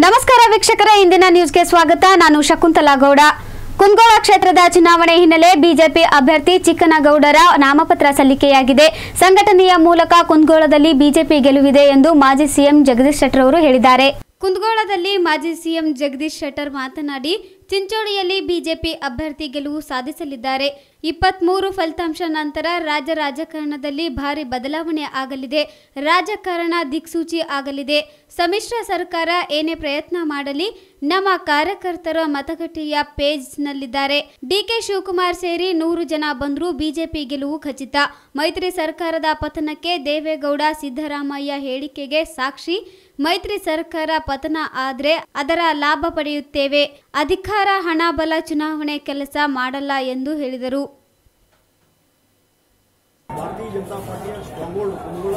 ನಮಸ್ಕಾರ ವೀಕ್ಷಕರೇ, ಇಂದಿನ ನ್ಯೂಸ್ಗೆ ಸ್ವಾಗತ. ನಾನು ಶಕುಂತಲಾ ಗೌಡ. ಕುಂದಗೋಳ ಕ್ಷೇತ್ರದ ಚುನಾವಣೆ ಹಿನ್ನೆಲೆ ಬಿಜೆಪಿ ಅಭ್ಯರ್ಥಿ ಚಿಕ್ಕನಗೌಡರ ನಾಮಪತ್ರ ಸಲ್ಲಿಕೆಯಾಗಿದೆ. ಸಂಘಟನೆಯ ಮೂಲಕ ಕುಂದಗೋಳದಲ್ಲಿ ಬಿಜೆಪಿ ಗೆಲುವಿದೆ ಎಂದು ಮಾಜಿ ಸಿಎಂ ಜಗದೀಶ್ ಶೆಟ್ಟರ್ ಅವರು ಹೇಳಿದ್ದಾರೆ. ಕುಂದಗೋಳದಲ್ಲಿ ಮಾಜಿ ಸಿಎಂ ಜಗದೀಶ್ ಶೆಟ್ಟರ್ ಮಾತನಾಡಿ ಚಿಂಚೋಳಿಯಲ್ಲಿ ಬಿಜೆಪಿ ಅಭ್ಯರ್ಥಿ ಗೆಲುವು ಸಾಧಿಸಲಿದ್ದಾರೆ. ಇಪ್ಪತ್ಮೂರು ಫಲಿತಾಂಶ ನಂತರ ರಾಜ್ಯ ರಾಜಕಾರಣದಲ್ಲಿ ಭಾರಿ ಬದಲಾವಣೆ ಆಗಲಿದೆ. ರಾಜಕಾರಣ ದಿಕ್ಸೂಚಿ ಆಗಲಿದೆ. ಸಮ್ಮಿಶ್ರ ಸರ್ಕಾರ ಏನೇ ಪ್ರಯತ್ನ ಮಾಡಲಿ, ನಮ್ಮ ಕಾರ್ಯಕರ್ತರ ಮತಗಟ್ಟೆಯ ಪೇಜ್ನಲ್ಲಿದ್ದಾರೆ. ಡಿಕೆ ಶಿವಕುಮಾರ್ ಸೇರಿ ನೂರು ಜನ ಬಂದರೂ ಬಿಜೆಪಿ ಗೆಲುವು ಖಚಿತ. ಮೈತ್ರಿ ಸರ್ಕಾರದ ಪತನಕ್ಕೆ ದೇವೇಗೌಡ ಸಿದ್ದರಾಮಯ್ಯ ಹೇಳಿಕೆಗೆ ಸಾಕ್ಷಿ. ಮೈತ್ರಿ ಸರ್ಕಾರ ಪತನ ಆದರೆ ಅದರ ಲಾಭ ಪಡೆಯುತ್ತೇವೆ. ಅಧಿಕಾರ ಹಣ ಬಲ ಚುನಾವಣೆ ಕೆಲಸ ಮಾಡಲ್ಲ ಎಂದು ಹೇಳಿದರು. ಭಾರತೀಯ ಜನತಾ ಪಾರ್ಟಿಯ ಸ್ಟ್ರಾಂಗ್ಹೋಲ್ಡ್ ಕುಂದಗೋಳ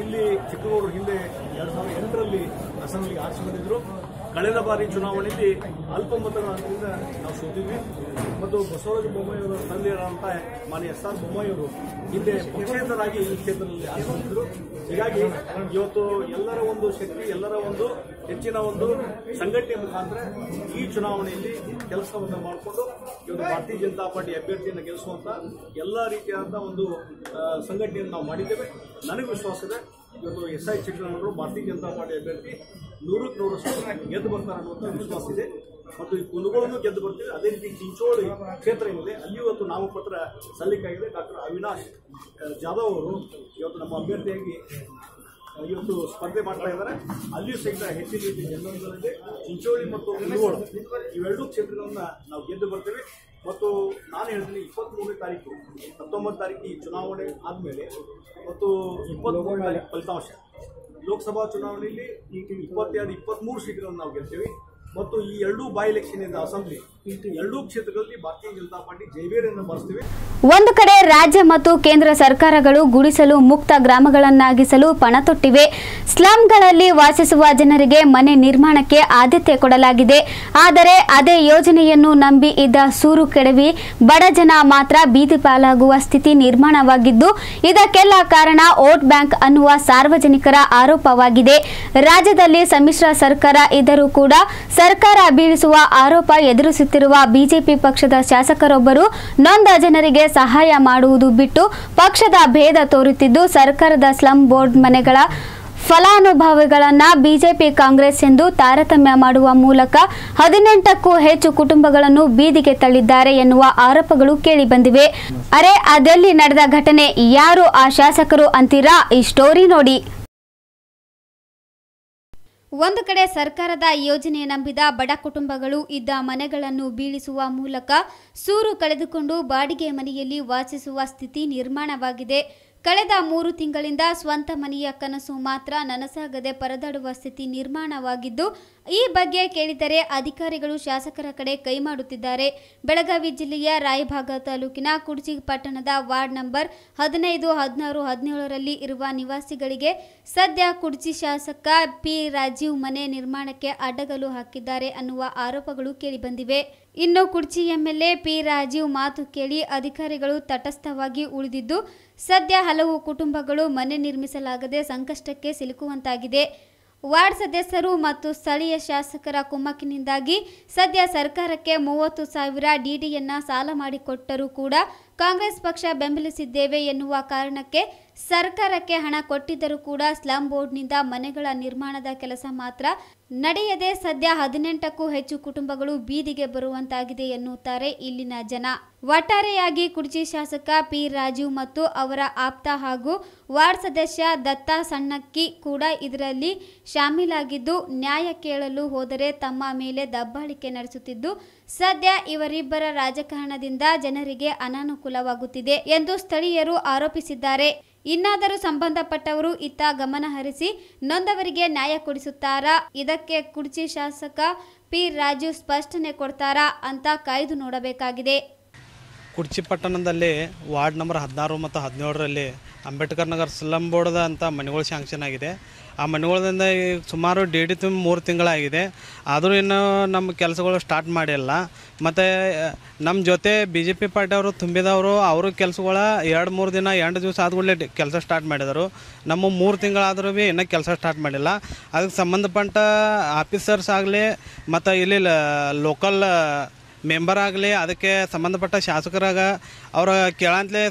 ಇಲ್ಲಿ ಚಿಕ್ಕಮಗಳೂರು ಹಿಂದೆ ಎರಡ್ ಸಾವಿರದ ಎಂಟರಲ್ಲಿ ಅಸೆಂಬ್ಲಿಗೆ ಆರಿಸಿ ಬಂದಿದ್ರು ಕಳೆದ ಬಾರಿ ಚುನಾವಣೆಯಲ್ಲಿ ಅಲ್ಪಮತಗಳ ಅಂತರಿಂದ ನಾವು ಸೋತಿದ್ವಿ. ಮತ್ತು ಬಸವರಾಜ ಬೊಮ್ಮಾಯಿ ಅವರ ತಂದೆಯರಾದಂಥ ಮಾನ್ಯ ಎಸ್ ಆರ್ ಬೊಮ್ಮಾಯಿ ಅವರು ಹಿಂದೆ ಪಕ್ಷೇತರಾಗಿ ಈ ಕ್ಷೇತ್ರದಲ್ಲಿ ಆಗಮಿಸಿದ್ರು ಹೀಗಾಗಿ ಇವತ್ತು ಎಲ್ಲರ ಒಂದು ಶಕ್ತಿ, ಎಲ್ಲರ ಒಂದು ಹೆಚ್ಚಿನ ಒಂದು ಸಂಘಟನೆ ಮುಖಾಂತರ ಈ ಚುನಾವಣೆಯಲ್ಲಿ ಕೆಲಸವನ್ನು ಮಾಡಿಕೊಂಡು ಇವತ್ತು ಭಾರತೀಯ ಜನತಾ ಪಾರ್ಟಿ ಅಭ್ಯರ್ಥಿಯನ್ನು ಗೆಲ್ಲಿಸುವಂತ ಎಲ್ಲ ರೀತಿಯಾದಂಥ ಒಂದು ಸಂಘಟನೆಯನ್ನು ನಾವು ಮಾಡಿದ್ದೇವೆ. ನನಗೆ ವಿಶ್ವಾಸ ಇದೆ. ಇವತ್ತು ಎಸ್ ಐ ಚಿಕ್ಕನವರು ಭಾರತೀಯ ಜನತಾ ಪಾರ್ಟಿ ಅಭ್ಯರ್ಥಿ ನೂರಕ್ಕೆ ನೂರು ಗೆದ್ದು ಬರ್ತಾರೆ ಅನ್ನುವಂಥ ವಿಶ್ವಾಸ ಇದೆ. ಮತ್ತು ಈ ಕುಂದಗೋಳನ್ನು ಗೆದ್ದು ಬರ್ತೀವಿ. ಅದೇ ರೀತಿ ಚಿಂಚೋಳಿ ಕ್ಷೇತ್ರ ಏನಿದೆ ಅಲ್ಲಿ ಇವತ್ತು ನಾಮಪತ್ರ ಸಲ್ಲಿಕೆಯಾಗಿದೆ. ಡಾಕ್ಟರ್ ಅವಿನಾಶ್ ಜಾಧವ್ ಅವರು ಇವತ್ತು ನಮ್ಮ ಅಭ್ಯರ್ಥಿಯಾಗಿ ಇವತ್ತು ಸ್ಪರ್ಧೆ ಮಾಡ್ತಾ ಇದ್ದಾರೆ. ಅಲ್ಲಿಯೂ ಸಹಿತ ಹೆಚ್ಚಿನ ರೀತಿ ಜನರಲ್ಲಿದೆ ಚಿಂಚೋಳಿ ಮತ್ತು ಕುಂದಗೋಳ ಇವೆರಡೂ ಕ್ಷೇತ್ರಗಳನ್ನು ನಾವು ಗೆದ್ದು ಬರ್ತೇವೆ. ಮತ್ತು ನಾನು ಹೇಳ್ತೀನಿ ಇಪ್ಪತ್ತ್ಮೂರನೇ ತಾರೀಕು, ಹತ್ತೊಂಬತ್ತು ತಾರೀಕು ಈ ಚುನಾವಣೆ ಆದಮೇಲೆ, ಮತ್ತು ಇಪ್ಪತ್ತ್ಮೂರನೇ ತಾರೀಕು ಫಲಿತಾಂಶ. ಲೋಕಸಭಾ ಚುನಾವಣೆಯಲ್ಲಿ ಇಪ್ಪತ್ತೆರಡು ಇಪ್ಪತ್ತ್ಮೂರು ಸೀಟ್ಗಳನ್ನು ನಾವು ಗೆಲ್ತೀವಿ. ಮತ್ತು ಈ ಎರಡೂ ಬೈ ಎಲೆಕ್ಷನ್ ಇಂದ ಅಸೆಂಬ್ಲಿ ಒಂದು ಕಡೆ ರಾಜ್ಯ ಮತ್ತು ಕೇಂದ್ರ ಸರ್ಕಾರಗಳು ಗುಡಿಸಲು ಮುಕ್ತ ಗ್ರಾಮಗಳನ್ನಾಗಿಸಲು ಪಣ ತೊಟ್ಟಿವೆ. ಸ್ಲಂಗಳಲ್ಲಿ ವಾಸಿಸುವ ಜನರಿಗೆ ಮನೆ ನಿರ್ಮಾಣಕ್ಕೆ ಆದ್ಯತೆ ಕೊಡಲಾಗಿದೆ. ಆದರೆ ಅದೇ ಯೋಜನೆಯನ್ನು ನಂಬಿ ಇದ್ದ ಸೂರು ಕೆಡವಿ, ಬಡ ಜನ ಮಾತ್ರ ಬೀದಿ ಪಾಲಾಗುವ ಸ್ಥಿತಿ ನಿರ್ಮಾಣವಾಗಿದ್ದು, ಇದಕ್ಕೆಲ್ಲ ಕಾರಣ ವೋಟ್ ಬ್ಯಾಂಕ್ ಅನ್ನುವ ಸಾರ್ವಜನಿಕರ ಆರೋಪವಾಗಿದೆ. ರಾಜ್ಯದಲ್ಲಿ ಸಮ್ಮಿಶ್ರ ಸರ್ಕಾರ ಇದ್ದರೂ ಕೂಡ ಸರ್ಕಾರ ಬೀಳಿಸುವ ಆರೋಪ ಎದುರಿಸುತ್ತಿರುವ ಬಿಜೆಪಿ ಪಕ್ಷದ ಶಾಸಕರೊಬ್ಬರು ನೊಂದ ಜನರಿಗೆ ಸಹಾಯ ಮಾಡುವುದು ಬಿಟ್ಟು ಪಕ್ಷದ ಭೇದ ತೋರುತ್ತಿದ್ದು ಸರ್ಕಾರದ ಸ್ಲಂ ಬೋರ್ಡ್ ಮನೆಗಳ ಫಲಾನುಭವಿಗಳನ್ನ ಬಿಜೆಪಿ ಕಾಂಗ್ರೆಸ್ ಎಂದು ತಾರತಮ್ಯ ಮಾಡುವ ಮೂಲಕ ಹದಿನೆಂಟಕ್ಕೂ ಹೆಚ್ಚು ಕುಟುಂಬಗಳನ್ನು ಬೀದಿಗೆ ತಳ್ಳಿದ್ದಾರೆ ಎನ್ನುವ ಆರೋಪಗಳು ಕೇಳಿಬಂದಿವೆ. ಅರೆ, ಅದೆಲ್ಲಿ ನಡೆದ ಘಟನೆ? ಯಾರು ಆ ಶಾಸಕರು ಅಂತೀರಾ? ಈ ಸ್ಟೋರಿ ನೋಡಿ. ಒಂದು ಕಡೆ ಸರ್ಕಾರದ ಯೋಜನೆ ನಂಬಿದ ಬಡ ಕುಟುಂಬಗಳು ಇದ್ದ ಮನೆಗಳನ್ನು ಬೀಳಿಸುವ ಮೂಲಕ ಸೂರು ಕಳೆದುಕೊಂಡು ಬಾಡಿಗೆ ಮನೆಯಲ್ಲಿ ವಾಸಿಸುವ ಸ್ಥಿತಿ ನಿರ್ಮಾಣವಾಗಿದೆ. ಕಳೆದ ಮೂರು ತಿಂಗಳಿಂದ ಸ್ವಂತ ಮನೆಯ ಕನಸು ಮಾತ್ರ ನನಸಾಗದೆ ಪರದಾಡುವ ಸ್ಥಿತಿ ನಿರ್ಮಾಣವಾಗಿದ್ದು, ಈ ಬಗ್ಗೆ ಕೇಳಿದರೆ ಅಧಿಕಾರಿಗಳು ಶಾಸಕರ ಕಡೆ ಕೈ ಮಾಡುತ್ತಿದ್ದಾರೆ. ಬೆಳಗಾವಿ ಜಿಲ್ಲೆಯ ರಾಯಭಾಗ ತಾಲೂಕಿನ ಕುಡ್ಚಿ ಪಟ್ಟಣದ ವಾರ್ಡ್ ನಂಬರ್ ಹದಿನೈದು, ಹದಿನಾರು, ಹದಿನೇಳರಲ್ಲಿ ಇರುವ ನಿವಾಸಿಗಳಿಗೆ ಸದ್ಯ ಕುಡ್ಚಿ ಶಾಸಕ ಪಿ ರಾಜೀವ್ ಮನೆ ನಿರ್ಮಾಣಕ್ಕೆ ಅಡ್ಡಗಲು ಹಾಕಿದ್ದಾರೆ ಅನ್ನುವ ಆರೋಪಗಳು ಕೇಳಿಬಂದಿವೆ. ಇನ್ನು ಕುಡ್ಚಿ ಎಂಎಲ್ಎ ಪಿ ರಾಜೀವ್ ಮಾತು ಕೇಳಿ ಅಧಿಕಾರಿಗಳು ತಟಸ್ಥವಾಗಿ ಉಳಿದಿದ್ದು ಸದ್ಯ ಹಲವು ಕುಟುಂಬಗಳು ಮನೆ ನಿರ್ಮಿಸಲಾಗದೆ ಸಂಕಷ್ಟಕ್ಕೆ ಸಿಲುಕುವಂತಾಗಿದೆ. ವಾರ್ಡ್ ಸದಸ್ಯರು ಮತ್ತು ಸ್ಥಳೀಯ ಶಾಸಕರ ಕುಮ್ಮಕ್ಕಿನಿಂದಾಗಿ ಸದ್ಯ ಸರ್ಕಾರಕ್ಕೆ ಮೂವತ್ತು ಸಾವಿರ ಡಿಡಿಯನ್ನ ಸಾಲ ಮಾಡಿಕೊಟ್ಟರೂ ಕೂಡ ಕಾಂಗ್ರೆಸ್ ಪಕ್ಷ ಬೆಂಬಲಿಸಿದ್ದೇವೆ ಎನ್ನುವ ಕಾರಣಕ್ಕೆ ಸರ್ಕಾರಕ್ಕೆ ಹಣ ಕೊಟ್ಟಿದ್ದರೂ ಕೂಡ ಸ್ಲಂ ಬೋರ್ಡ್ನಿಂದ ಮನೆಗಳ ನಿರ್ಮಾಣದ ಕೆಲಸ ಮಾತ್ರ ನಡೆಯದೆ ಸದ್ಯ ಹದಿನೆಂಟಕ್ಕೂ ಹೆಚ್ಚು ಕುಟುಂಬಗಳು ಬೀದಿಗೆ ಬರುವಂತಾಗಿದೆ ಎನ್ನುತ್ತಾರೆ ಇಲ್ಲಿನ ಜನ. ಒಟ್ಟಾರೆಯಾಗಿ ಕುರ್ಚಿ ಶಾಸಕ ಪಿ ರಾಜೀವ್ ಮತ್ತು ಅವರ ಆಪ್ತ ಹಾಗೂ ವಾರ್ಡ್ ಸದಸ್ಯ ದತ್ತಾ ಸಣ್ಣಕ್ಕಿ ಕೂಡ ಇದರಲ್ಲಿ ಶಾಮೀಲಾಗಿದ್ದು, ನ್ಯಾಯ ಕೇಳಲು ಹೋದರೆ ತಮ್ಮ ಮೇಲೆ ದಬ್ಬಾಳಿಕೆ ನಡೆಸುತ್ತಿದ್ದು, ಸದ್ಯ ಇವರಿಬ್ಬರ ರಾಜಕಾರಣದಿಂದ ಜನರಿಗೆ ಅನಾನುಕೂಲವಾಗುತ್ತಿದೆ ಎಂದು ಸ್ಥಳೀಯರು ಆರೋಪಿಸಿದ್ದಾರೆ. ಇನ್ನಾದರೂ ಸಂಬಂಧಪಟ್ಟವರು ಇತ್ತ ಗಮನ ಹರಿಸಿ ನೊಂದವರಿಗೆ ನ್ಯಾಯ ಕೊಡಿಸುತ್ತಾರಾ? ಇದಕ್ಕೆ ಕುರ್ಚಿ ಶಾಸಕ ಪಿ ರಾಜು ಸ್ಪಷ್ಟನೆ ಕೊಡ್ತಾರಾ ಅಂತ ಕಾಯ್ದು ನೋಡಬೇಕಾಗಿದೆ. ಕುಡ್ಚಿ ಪಟ್ಟಣದಲ್ಲಿ ವಾರ್ಡ್ ನಂಬರ್ ಹದಿನಾರು ಮತ್ತು ಹದಿನೇಳರಲ್ಲಿ ಅಂಬೇಡ್ಕರ್ ನಗರ್ ಸ್ಲಮ್ ಬೋರ್ಡ್ದ ಅಂತ ಮನೆಗಳು ಶಾಂಕ್ಷನ್ ಆಗಿದೆ. ಆ ಮನೆಗಳಿಂದ ಈಗ ಸುಮಾರು ಡೇಡಿ ತುಂಬ ಮೂರು ತಿಂಗಳಾಗಿದೆ. ಆದರೂ ಇನ್ನೂ ನಮ್ಮ ಕೆಲಸಗಳು ಸ್ಟಾರ್ಟ್ ಮಾಡಿಲ್ಲ. ಮತ್ತು ನಮ್ಮ ಜೊತೆ ಬಿ ಜೆ ಪಿ ಪಾರ್ಟಿಯವರು ತುಂಬಿದವರು, ಅವರು ಕೆಲಸಗಳ ಎರಡು, ಮೂರು ದಿನ, ಎಂಟು ದಿವಸ ಆದ್ಮೇಲೆ ಕೆಲಸ ಸ್ಟಾರ್ಟ್ ಮಾಡಿದರು. ನಮ್ಮ ಮೂರು ತಿಂಗಳಾದರೂ ಭೀ ಇನ್ನೂ ಕೆಲಸ ಸ್ಟಾರ್ಟ್ ಮಾಡಿಲ್ಲ. ಅದಕ್ಕೆ ಸಂಬಂಧಪಟ್ಟ ಆಫೀಸರ್ಸ್ ಆಗಲಿ, ಮತ್ತು ಇಲ್ಲಿ ಲೋಕಲ್ ಮೆಂಬರ್ ಆಗಲಿ, ಅದಕ್ಕೆ ಸಂಬಂಧಪಟ್ಟ ಶಾಸಕರಾಗ ಅವ್ರ ಕೇಳಂತಲೇ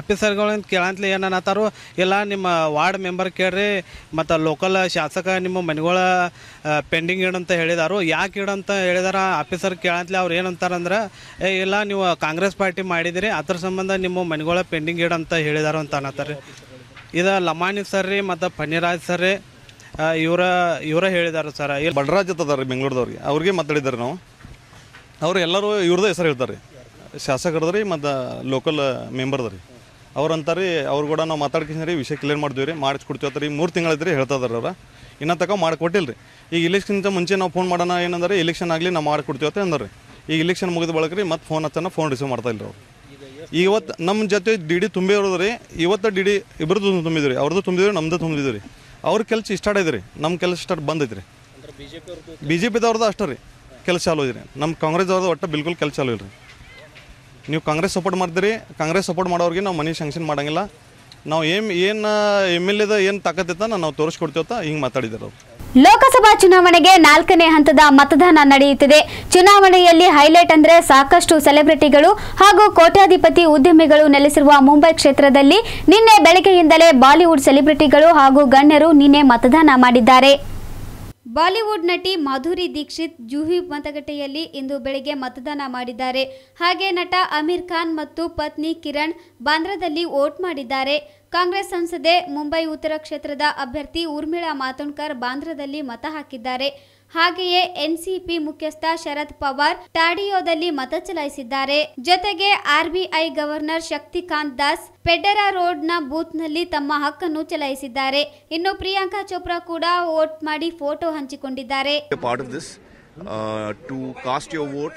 ಆಫೀಸರ್ಗಳಿಂದ ಕೇಳಂತಲೆ ಏನನ್ನತ್ತಾರು ಇಲ್ಲ ನಿಮ್ಮ ವಾರ್ಡ್ ಮೆಂಬರ್ ಕೇಳ್ರಿ, ಮತ್ತು ಲೋಕಲ್ ಶಾಸಕ ನಿಮ್ಮ ಮನೆಗಳ ಪೆಂಡಿಂಗ್ ಇಡಂತ ಹೇಳಿದಾರು. ಯಾಕೆ ಇಡಂತ ಹೇಳಿದಾರ, ಆಫೀಸರ್ ಕೇಳಂತಲೇ ಅವ್ರು ಏನಂತಾರಂದ್ರೆ ಏ, ಇಲ್ಲ ನೀವು ಕಾಂಗ್ರೆಸ್ ಪಾರ್ಟಿ ಮಾಡಿದಿರಿ, ಅದ್ರ ಸಂಬಂಧ ನಿಮ್ಮ ಮನೆಗಳ ಪೆಂಡಿಂಗ್ ಇಡಂತ ಹೇಳಿದಾರು ಅಂತ ಅನ್ನತ್ತಾರೆ ಇದು ಲಮಾನಿ ಸರ್ ರೀ, ಮತ್ತು ಫಣಿರಾಜ್ ಸರ್ ರೀ ಇವರ ಇವರ ಹೇಳಿದಾರೆ ಸರ್. ಬಡರಾಜ್ ಅದಾರ ರೀ, ಬೆಂಗಳೂರದವ್ರಿಗೆ. ಅವ್ರಿಗೆ ಮಾತಾಡಿದ್ದಾರೆ ನಾವು. ಅವ್ರು ಎಲ್ಲರೂ ಇವ್ರದ್ದು ಹೆಸರು ಹೇಳ್ತಾರೆ ರೀ. ಶಾಸಕರದ ರೀ ಮತ್ತು ಲೋಕಲ್ ಮೆಂಬರ್ದ ರೀ. ಅವ್ರು ಅಂತಾರೆ ಅವ್ರು ಕೂಡ ನಾವು ಮಾತಾಡ್ಕೊಂಡು ರೀ ವಿಷಯ ಕ್ಲಿಯರ್ ಮಾಡಿದ್ವಿ ರೀ ಮಾಡಿಸ್ಕೊಡ್ತೀವಿ ರೀ. ಮೂರು ತಿಂಗಳಿದ್ರಿ ಹೇಳ್ತಾ ಅವ್ರ ಅವ್ರು. ಇನ್ನೂ ತಕ ಮಾಡಿಕೊಟ್ಟಿಲ್ಲ ರೀ. ಈಗ ಇಲೆಕ್ಷನ್ಗಿಂತ ಮುಂಚೆ ನಾವು ಫೋನ್ ಮಾಡೋಣ ಏನಂದ್ರೆ ಇಲೆಕ್ಷನ್ ಆಗಲಿ ನಾವು ಮಾಡಿಕೊಡ್ತೀವಿ ಅಂತ ಅಂದ್ರೆ ರೀ. ಈಗ ಇಲೆಕ್ಷನ್ ಮುಗಿದ ಬಳಿಕ ರೀ ಮತ್ತೆ ಫೋನ್ ಹಚ್ಚನ ಫೋನ್ ರಿಸೀವ್ ಮಾಡ್ತಾ ಇಲ್ಲ ಅವ್ರು. ಇವತ್ತು ನಮ್ಮ ಜೊತೆ ಡಿ ಡಿ ತುಂಬಿ ಇರೋದು ರೀ. ಇವತ್ತು ಡಿ ಡಿ ಇಬ್ಬರದ್ದು ತುಂಬಿದ್ರಿ ರೀ. ಅವ್ರದ್ದು ತುಂಬಿದ್ರಿ ನಮ್ಮದು ತುಂಬಿದ್ರಿ ರೀ. ಅವ್ರ ಕೆಲಸ ಸ್ಟಾರ್ಟ್ ರೀ. ನಮ್ಮ ಕೆಲಸ ಸ್ಟಾರ್ಟ್ ಬಂದೈತೆ ರೀ. ಬಿ ಜೆ ಪಿದವ್ರದ್ದು ಅಷ್ಟೇ ರೀ. ಕೆಲಸ ಚಾಲು ಇದೆ ನಮ್ಮ ಕಾಂಗ್ರೆಸ್ ಅವ್ರದ್ದು ಒಟ್ಟು ಬಿಲ್ಕುಲ್ ಕೆಲಸ ಚಾಲು ಇಲ್ಲ ರೀ. ನೀವು ಕಾಂಗ್ರೆಸ್ ಸಪೋರ್ಟ್ ಮಾಡ್ತೀರಿ, ಕಾಂಗ್ರೆಸ್ ಸಪೋರ್ಟ್ ಮಾಡೋರಿಗೆ ನಾವು ಮನಿ ಶಾಂಕ್ಷನ್ ಮಾಡಂಗಿಲ್ಲ. ನಾವು ಏನು ಏನು ಎಂ ಎಲ್ ಎದ ಏನು ತಾಕತ್ತಿತ್ತ ನಾವು ತೋರಿಸ್ಕೊಡ್ತೀವತ್ತ ಹಿಂಗೆ ಮಾತಾಡಿದ್ದಾರೆ ಅವ್ರು. ಲೋಕಸಭಾ ಚುನಾವಣೆಗೆ ನಾಲ್ಕನೇ ಹಂತದ ಮತದಾನ ನಡೆಯುತ್ತಿದೆ. ಚುನಾವಣೆಯಲ್ಲಿ ಹೈಲೈಟ್ ಅಂದ್ರೆ ಸಾಕಷ್ಟು ಸೆಲೆಬ್ರಿಟಿಗಳು ಹಾಗೂ ಕೋಟ್ಯಾಧಿಪತಿ ಉದ್ಯಮಿಗಳು ನೆಲೆಸಿರುವ ಮುಂಬೈ ಕ್ಷೇತ್ರದಲ್ಲಿ ನಿನ್ನೆ ಬೆಳಗ್ಗೆಯಿಂದಲೇ ಬಾಲಿವುಡ್ ಸೆಲೆಬ್ರಿಟಿಗಳು ಹಾಗೂ ಗಣ್ಯರು ನಿನ್ನೆ ಮತದಾನ ಮಾಡಿದ್ದಾರೆ. ಬಾಲಿವುಡ್ ನಟಿ ಮಾಧುರಿ ದೀಕ್ಷಿತ್ ಜೂಹಿ ಮತಗಟ್ಟೆಯಲ್ಲಿ ಇಂದು ಬೆಳಗ್ಗೆ ಮತದಾನ ಮಾಡಿದ್ದಾರೆ. ಹಾಗೆ ನಟ ಅಮೀರ್ ಖಾನ್ ಮತ್ತು ಪತ್ನಿ ಕಿರಣ್ ಬಾಂದ್ರಾದಲ್ಲಿ ವೋಟ್ ಮಾಡಿದ್ದಾರೆ. ಕಾಂಗ್ರೆಸ್ ಸಂಸದೆ ಮುಂಬೈ ಉತ್ತರ ಕ್ಷೇತ್ರದ ಅಭ್ಯರ್ಥಿ ಊರ್ಮಿಳಾ ಮಾತೋಂಡ್ಕರ್ ಬಾಂದ್ರಾದಲ್ಲಿ ಮತ ಹಾಕಿದ್ದಾರೆ. ಹಾಗೆಯೇ ಎನ್ಸಿಪಿ ಮುಖ್ಯಸ್ಥ ಶರದ್ ಪವಾರ್ ಟಾಡಿಯೋದಲ್ಲಿ ಮತ ಚಲಾಯಿಸಿದ್ದಾರೆ. ಜೊತೆಗೆ ಆರ್ಬಿಐ ಗವರ್ನರ್ ಶಕ್ತಿಕಾಂತ್ ದಾಸ್ ಪೆಡ್ಡರಾ ರೋಡ್ನ ಬೂತ್ನಲ್ಲಿ ತಮ್ಮ ಹಕ್ಕನ್ನು ಚಲಾಯಿಸಿದ್ದಾರೆ. ಇನ್ನು ಪ್ರಿಯಾಂಕಾ ಚೋಪ್ರಾ ಕೂಡ ವೋಟ್ ಮಾಡಿ ಫೋಟೋ ಹಂಚಿಕೊಂಡಿದ್ದಾರೆ. Uh, to cast your vote.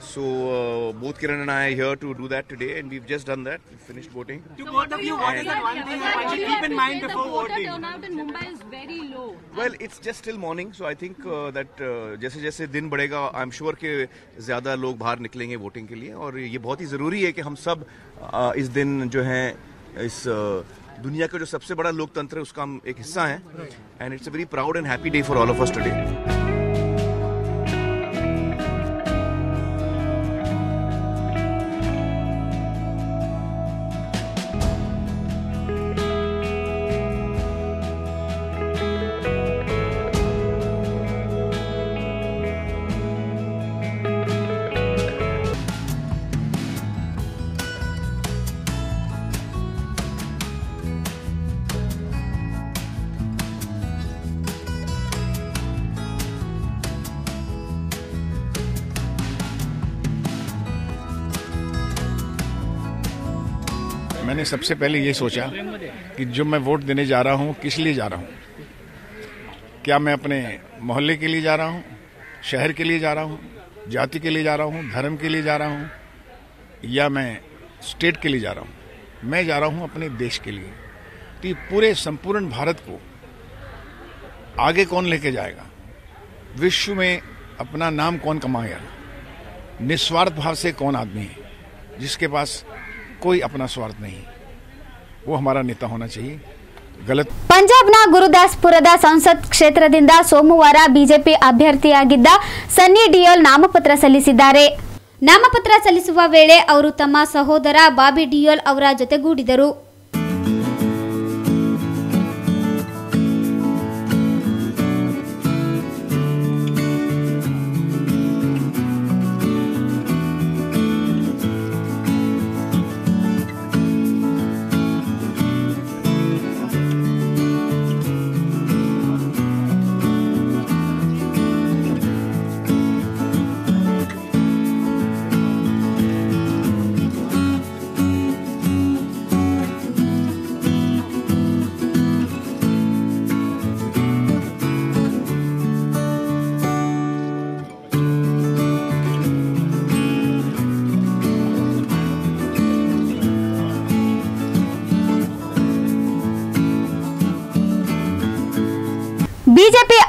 So uh, both Kiran and I are here to do that today, and we've just done that. We've finished voting. To so both of you, what is that one thing that one should keep in mind before The voter voting? turnout in Mumbai is very low. Well, it's just still morning, so I think uh, that uh, जैसे जैसे दिन बढ़ेगा I am sure कि ज़्यादा लोग बाहर निकलेंगे voting के लिए और ये बहुत ही ज़रूरी है कि हम सब uh, इस दिन जो है इस uh, दुनिया का जो सबसे बड़ा लोकतंत्र है उसका हम एक हिस्सा हैं and it's a very proud and happy day for all of us today मैंने सबसे पहले ये सोचा कि जो मैं वोट देने जा रहा हूँ, किस लिए जा रहा हूँ? क्या मैं अपने मोहल्ले के लिए जा रहा हूँ, शहर के लिए जा रहा हूँ, जाति के लिए जा रहा हूँ, धर्म के लिए जा रहा हूँ, या मैं स्टेट के लिए जा रहा हूँ? मैं जा रहा हूँ अपने देश के लिए। तो ये पूरे संपूर्ण भारत को आगे कौन लेके जाएगा? विश्व में अपना नाम कौन कमाएगा? निस्वार्थ भाव से कौन आदमी है? जिसके पास कोई अपना स्वार्थ नहीं वो हमारा नेता होना चाहिए गलत ಪಂಜಾಬ್ನ ಗುರುದಾಸ್ಪುರದ ಸಂಸತ್ ಕ್ಷೇತ್ರದಿಂದ ಸೋಮವಾರ ಬಿಜೆಪಿ ಅಭ್ಯರ್ಥಿಯಾಗಿದ್ದ ಸನ್ನಿ ಡಿಯೋಲ್ ನಾಮಪತ್ರ ಸಲ್ಲಿಸಿದ್ದಾರೆ ನಾಮಪತ್ರ ಸಲ್ಲಿಸುವ ವೇಳೆ ಅವರು ತಮ್ಮ ಸಹೋದರ ಬಾಬಿ ಡಿಯೋಲ್ ಅವರ ಜೊತೆಗೂಡಿದರು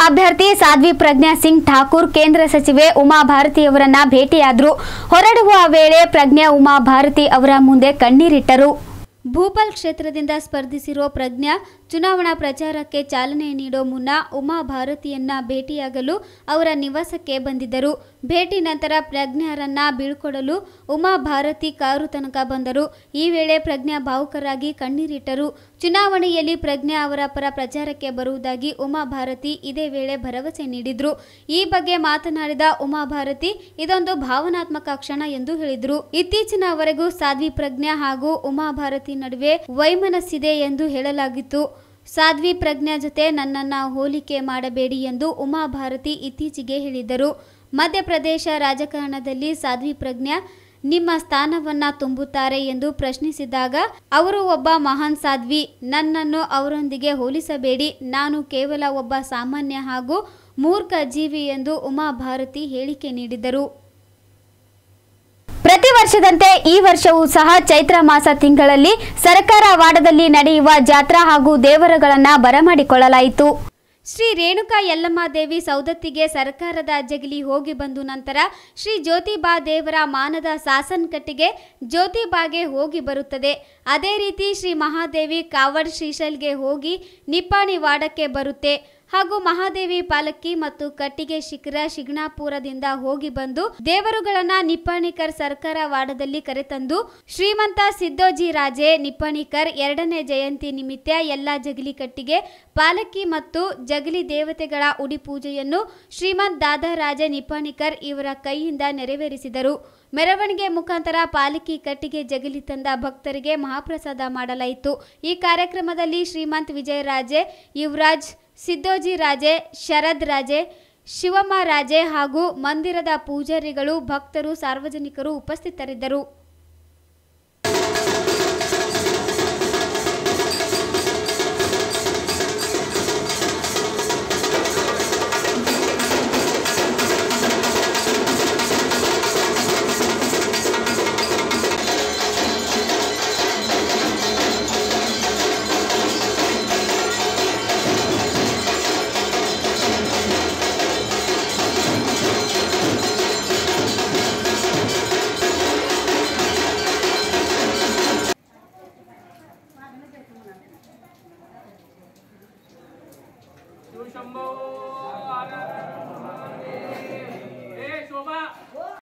ಅಭ್ಯರ್ಥಿ ಸಾಧ್ವಿ ಪ್ರಜ್ಞಾ ಸಿಂಗ್ ಠಾಕೂರ್, ಕೇಂದ್ರ ಸಚಿವೆ ಉಮಾ ಭಾರತಿಯವರನ್ನ ಭೇಟಿಯಾದರು. ಹೊರಡುವ ವೇಳೆ ಪ್ರಜ್ಞಾ, ಉಮಾ ಭಾರತಿ ಅವರ ಮುಂದೆ ಕಣ್ಣೀರಿಟ್ಟರು. ಭೂಪಾಲ್ ಕ್ಷೇತ್ರದಿಂದ ಸ್ಪರ್ಧಿಸಿರುವ ಪ್ರಜ್ಞಾ, ಚುನಾವಣಾ ಪ್ರಚಾರಕ್ಕೆ ಚಾಲನೆ ನೀಡೋ ಮುನ್ನ ಉಮಾ ಭಾರತಿಯನ್ನ ಭೇಟಿಯಾಗಲು ಅವರ ನಿವಾಸಕ್ಕೆ ಬಂದಿದ್ದರು. ಭೇಟಿ ನಂತರ ಪ್ರಜ್ಞಾರನ್ನ ಬೀಳ್ಕೊಡಲು ಉಮಾ ಭಾರತಿ ಕಾರು ತನಕ ಬಂದರು. ಈ ವೇಳೆ ಪ್ರಜ್ಞಾ ಭಾವುಕರಾಗಿ ಕಣ್ಣೀರಿಟ್ಟರು. ಚುನಾವಣೆಯಲ್ಲಿ ಪ್ರಜ್ಞಾ ಅವರ ಪರ ಪ್ರಚಾರಕ್ಕೆ ಬರುವುದಾಗಿ ಉಮಾ ಭಾರತಿ ಇದೇ ವೇಳೆ ಭರವಸೆ ನೀಡಿದ್ರು. ಈ ಬಗ್ಗೆ ಮಾತನಾಡಿದ ಉಮಾ ಭಾರತಿ, ಇದೊಂದು ಭಾವನಾತ್ಮಕ ಕ್ಷಣ ಎಂದು ಹೇಳಿದರು. ಇತ್ತೀಚಿನವರೆಗೂ ಸಾಧ್ವಿ ಪ್ರಜ್ಞಾ ಹಾಗೂ ಉಮಾ ಭಾರತಿ ನಡುವೆ ವೈಮನಸ್ಸಿದೆ ಎಂದು ಹೇಳಲಾಗಿತ್ತು. ಸಾಧ್ವಿ ಪ್ರಜ್ಞಾ ಜೊತೆ ನನ್ನನ್ನ ಹೋಲಿಕೆ ಮಾಡಬೇಡಿ ಎಂದು ಉಮಾ ಭಾರತಿ ಇತ್ತೀಚೆಗೆ ಹೇಳಿದ್ದರು ಮಧ್ಯಪ್ರದೇಶ ರಾಜಕಾರಣದಲ್ಲಿ ಸಾಧ್ವಿ ಪ್ರಜ್ಞಾ ನಿಮ್ಮ ಸ್ಥಾನವನ್ನ ತುಂಬುತ್ತಾರೆ ಎಂದು ಪ್ರಶ್ನಿಸಿದಾಗ, ಅವರು ಒಬ್ಬ ಮಹಾನ್ ಸಾಧ್ವಿ. ನನ್ನನ್ನು ಅವರೊಂದಿಗೆ ಹೋಲಿಸಬೇಡಿ. ನಾನು ಕೇವಲ ಒಬ್ಬ ಸಾಮಾನ್ಯ ಹಾಗೂ ಮೂರ್ಖ ಜೀವಿ ಎಂದು ಉಮಾ ಭಾರತಿ ಹೇಳಿಕೆ ನೀಡಿದರು. ಪ್ರತಿ ವರ್ಷದಂತೆ ಈ ವರ್ಷವೂ ಸಹ ಚೈತ್ರ ಮಾಸ ತಿಂಗಳಲ್ಲಿ ಸರ್ಕಾರ ವಾಡದಲ್ಲಿ ನಡೆಯುವ ಜಾತ್ರಾ ಹಾಗೂ ದೇವರುಗಳನ್ನು ಬರಮಾಡಿಕೊಳ್ಳಲಾಯಿತು. ಶ್ರೀ ರೇಣುಕಾ ಯಲ್ಲಮ್ಮದೇವಿ ಸೌದತ್ತಿಗೆ ಸರ್ಕಾರದ ಜಗಲಿ ಹೋಗಿ ಬಂದು ನಂತರ ಶ್ರೀ ಜ್ಯೋತಿಬಾ ದೇವರ ಮಾನದ ಸಾಸನ್ ಕಟ್ಟಿಗೆ ಜ್ಯೋತಿಬಾಗೆ ಹೋಗಿ ಬರುತ್ತದೆ. ಅದೇ ರೀತಿ ಶ್ರೀ ಮಹಾದೇವಿ ಕಾವಡ್ ಶ್ರೀಶಲ್ಗೆ ಹೋಗಿ ನಿಪ್ಪಾಣಿ ವಾಡಕ್ಕೆ ಬರುತ್ತೆ. ಹಾಗೂ ಮಹಾದೇವಿ ಪಾಲಕ್ಕಿ ಮತ್ತು ಕಟ್ಟಿಗೆ ಶಿಖರ ಶಿಗ್ನಾಪುರದಿಂದ ಹೋಗಿ ಬಂದು ದೇವರುಗಳನ್ನ ನಿಪ್ಪಾಣಿಕರ್ ಸರ್ಕಾರ ವಾಡದಲ್ಲಿ ಕರೆತಂದು ಶ್ರೀಮಂತ ಸಿದ್ದೋಜಿ ರಾಜೆ ನಿಪ್ಪಾಣಿಕರ್ ಎರಡನೇ ಜಯಂತಿ ನಿಮಿತ್ತ ಎಲ್ಲ ಜಗಲಿ ಕಟ್ಟಿಗೆ, ಪಾಲಕ್ಕಿ ಮತ್ತು ಜಗಲಿ ದೇವತೆಗಳ ಉಡಿ ಪೂಜೆಯನ್ನು ಶ್ರೀಮಂತ್ ದಾದಾರಾಜ ನಿಪ್ಪಾಣಿಕರ್ ಇವರ ಕೈಯಿಂದ ನೆರವೇರಿಸಿದರು. ಮೆರವಣಿಗೆ ಮುಖಾಂತರ ಪಾಲಕಿ ಕಟ್ಟಿಗೆ ಜಗಲಿ ತಂದ ಭಕ್ತರಿಗೆ ಮಹಾಪ್ರಸಾದ ಮಾಡಲಾಯಿತು. ಈ ಕಾರ್ಯಕ್ರಮದಲ್ಲಿ ಶ್ರೀಮಂತ್ ವಿಜಯರಾಜೆ, ಯುವರಾಜ್ ಸಿದ್ದೋಜಿ ರಾಜೆ ಶರದ್ ರಾಜೆ ಶಿವಮ್ಮ ರಾಜೆ ಹಾಗೂ ಮಂದಿರದ ಪೂಜಾರಿಗಳು ಭಕ್ತರು ಸಾರ್ವಜನಿಕರು ಉಪಸ್ಥಿತರಿದ್ದರು.